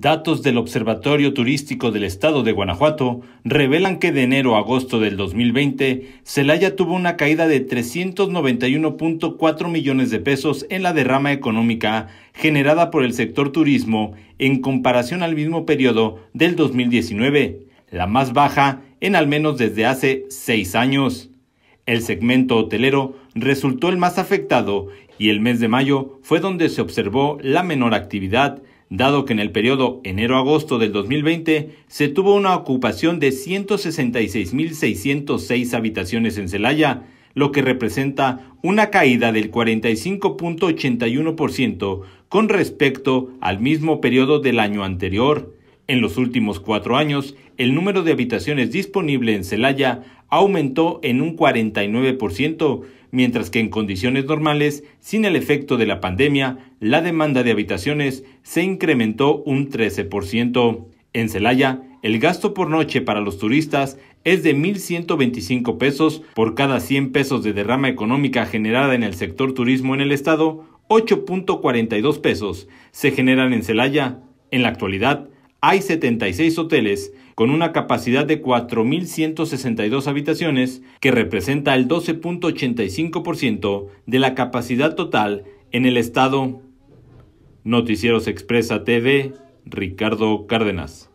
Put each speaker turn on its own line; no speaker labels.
Datos del Observatorio Turístico del Estado de Guanajuato revelan que de enero a agosto del 2020, Celaya tuvo una caída de 391.4 millones de pesos en la derrama económica generada por el sector turismo en comparación al mismo periodo del 2019, la más baja en al menos desde hace seis años. El segmento hotelero resultó el más afectado y el mes de mayo fue donde se observó la menor actividad, dado que en el periodo enero-agosto del 2020 se tuvo una ocupación de 166.606 habitaciones en Celaya, lo que representa una caída del 45.81% con respecto al mismo periodo del año anterior. En los últimos cuatro años, el número de habitaciones disponible en Celaya aumentó en un 49%, mientras que en condiciones normales, sin el efecto de la pandemia, la demanda de habitaciones se incrementó un 13%. En Celaya, el gasto por noche para los turistas es de 1.125 pesos por cada 100 pesos de derrama económica generada en el sector turismo en el estado, 8.42 pesos se generan en Celaya. En la actualidad, hay 76 hoteles con una capacidad de 4.162 habitaciones, que representa el 12.85% de la capacidad total en el estado. Noticieros Expresa TV, Ricardo Cárdenas.